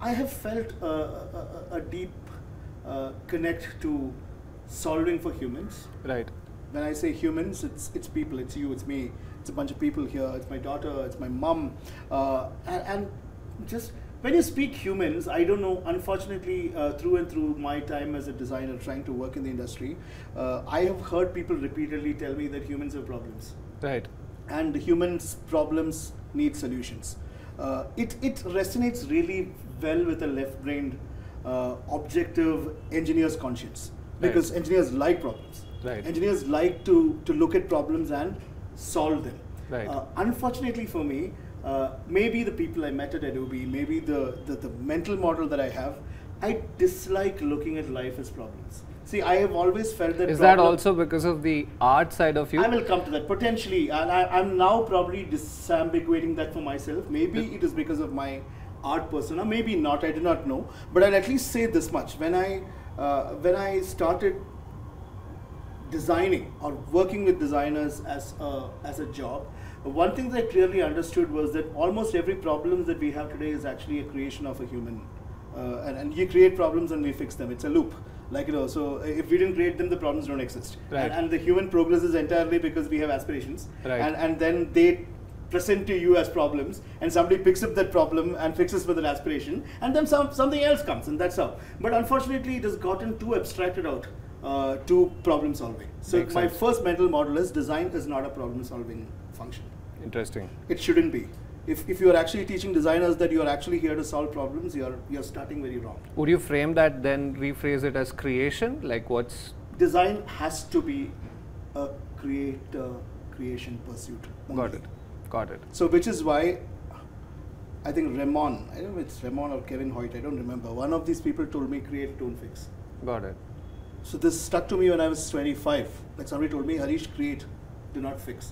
I have felt a, a, a deep uh, connect to solving for humans. Right. When I say humans, it's it's people, it's you, it's me, it's a bunch of people here, it's my daughter, it's my mom, uh, and, and just when you speak humans, I don't know, unfortunately, uh, through and through my time as a designer trying to work in the industry, uh, I have heard people repeatedly tell me that humans have problems. Right. And humans' problems need solutions. Uh, it, it resonates really well with a left brained, uh, objective engineer's conscience. Because Right. engineers like problems. Right. Engineers like to, to look at problems and solve them. Right. Uh, unfortunately for me, uh, maybe the people I met at Adobe, maybe the, the, the mental model that I have, I dislike looking at life as problems. See, I have always felt that. Is that also because of the art side of you? I will come to that potentially, and I, I'm now probably disambiguating that for myself. Maybe it is because of my art persona, maybe not. I do not know, but I'll at least say this much: when I uh, when I started designing or working with designers as a, as a job, one thing that I clearly understood was that almost every problem that we have today is actually a creation of a human. Uh, and, and you create problems and we fix them. It's a loop. Like, you know, so if we didn't create them, the problems don't exist. Right. And, and the human progresses entirely because we have aspirations. Right. And, and then they present to you as problems and somebody picks up that problem and fixes with an aspiration and then some, something else comes and that's how. But unfortunately, it has gotten too abstracted out uh, to problem solving. So Makes my sense. first mental model is design is not a problem solving function. Interesting. It shouldn't be. If, if you're actually teaching designers that you're actually here to solve problems, you're, you're starting very wrong. Would you frame that then rephrase it as creation? Like what's Design has to be a creator uh, creation pursuit. got it? Got it. So, which is why I think Ramon, I don't know if it's Ramon or Kevin Hoyt, I don't remember. One of these people told me create, don't fix. Got it. So, this stuck to me when I was 25. Like somebody told me, Harish, create, do not fix.